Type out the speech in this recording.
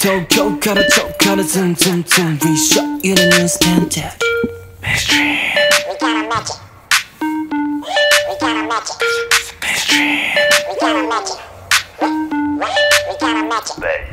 Tokyo gotta choke, gotta zoom. We show you the new standard. Mainstream. We got a magic. We got a magic Mystery We got a magic. We got a magic